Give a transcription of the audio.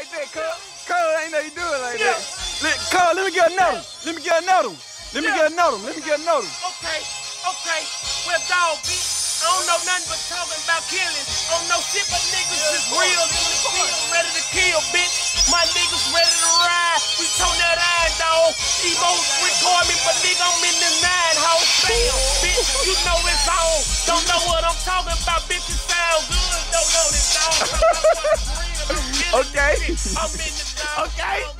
like that, cuz. Cuz ain't know you do it like that. Let, cuz, let me get another. Let me get another. Let me get another. Let me get another. Okay, okay. Well, dog, bitch. I don't know nothing but talking about killing. I don't know shit but niggas is real in the field, ready to kill, bitch. My niggas ready to ride. We tone that iron, dog. Emos record me, but nigga, I'm in the nine house. Bam, bitch. You know it's Okay. I'm in the dog. Okay.